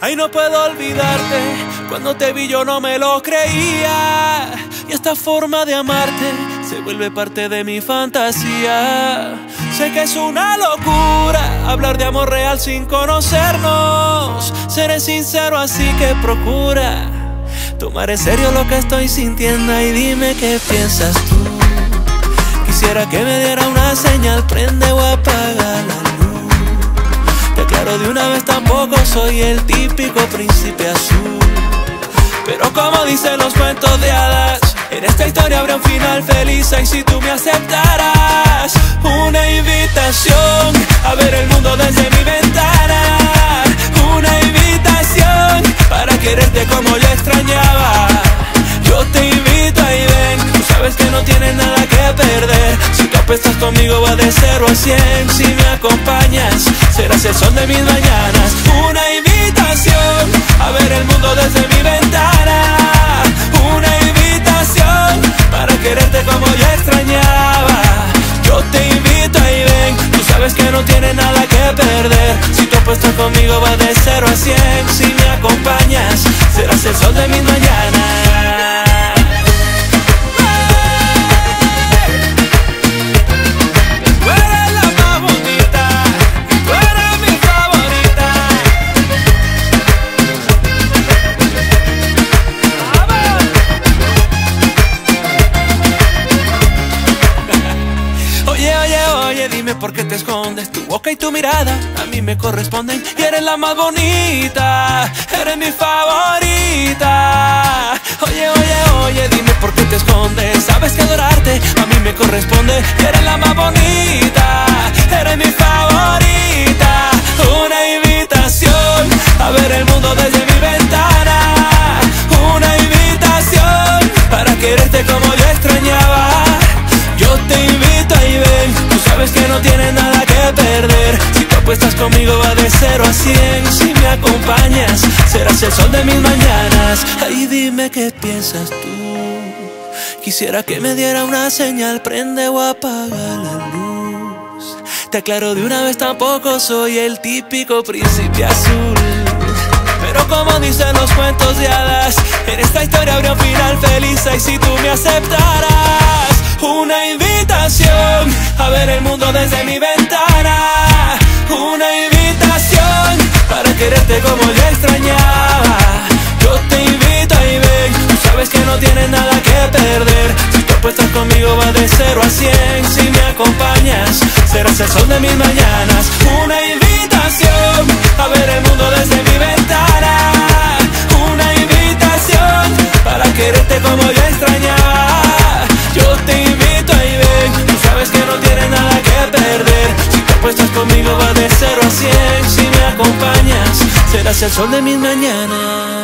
Ay, no puedo olvidarte. Cuando te vi yo no me lo creía. Y esta forma de amarte se vuelve parte de mi fantasía. Sé que es una locura hablar de amor real sin conocernos. Seré sincero, así que procura tomar en serio lo que estoy sintiendo y dime qué piensas tú. Quisiera que me diera una señal, prende o apaga. De una vez, tampoco soy el típico príncipe azul. Pero como dicen los cuentos de hadas, en esta historia habrá un final feliz. Y si tú me aceptarás, una invitación a ver el mundo desde mi ventana. Una invitación para quererte como yo extrañaba. Yo te invito y ven, tú sabes que no tienes nada que perder. Conmigo va de 0 a 100. Si me acompañas, serás el sol de mis mañanas. Una invitación a ver el mundo desde mi ventana. Una invitación para quererte como yo extrañaba. Yo te invito y ven, tú sabes que no tienes nada que perder. Si tú apuestas conmigo va de 0 a 100. Si me acompañas, serás el sol de mis mañanas. Oye, dime por qué te escondes. Tu boca y tu mirada a mí me corresponden. Y eres la más bonita, eres mi favorita. Oye, oye, oye, dime por qué te escondes. Sabes que adorarte a mí me corresponde. Y eres la más bonita, eres mi favorita. Una invitación a ver el mundo desde mi ventana. Una invitación para quererte como yo extrañaba. Yo te invito y ven, sabes que no tienes nada que perder. Si tú apuestas conmigo va de 0 a 100. Si me acompañas, serás el sol de mis mañanas. Ay, dime qué piensas tú. Quisiera que me diera una señal, prende o apaga la luz. Te aclaro de una vez, tampoco soy el típico príncipe azul. Pero como dicen los cuentos de hadas, en esta historia habría un final feliz. Y si tú me aceptarás, una invitación a ver el mundo desde mi ventana. Una invitación para quererte como yo extrañaba. Yo te invito y ven, sabes que no tienes nada que perder. Si tú apuestas conmigo va de 0 a 100. Si me acompañas, serás el sol de mis mañanas. Una invitación a ver el mundo desde mi ventana. Una invitación para quererte como yo Si tú apuestas conmigo va de 0 a 100. Si me acompañas, serás el sol de mis mañanas.